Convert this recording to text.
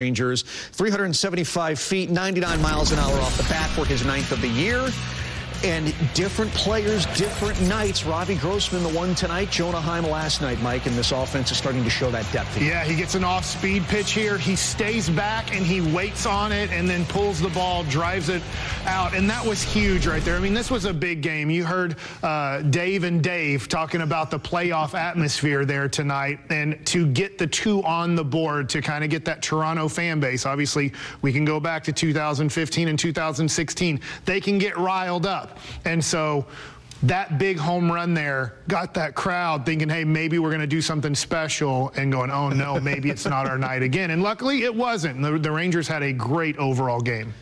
Rangers, 375 feet, 99 miles an hour off the bat for his ninth of the year and different players, different nights. Robbie Grossman, the one tonight, Jonah Heim last night, Mike, and this offense is starting to show that depth. Yeah, he gets an off-speed pitch here. He stays back and he waits on it and then pulls the ball, drives it out, and that was huge right there. I mean, this was a big game. You heard uh, Dave and Dave talking about the playoff atmosphere there tonight, and to get the two on the board to kind of get that Toronto fan base. Obviously, we can go back to 2015 and 2016. They can get riled up. And so that big home run there got that crowd thinking, hey, maybe we're going to do something special and going, oh, no, maybe it's not our night again. And luckily it wasn't. The, the Rangers had a great overall game.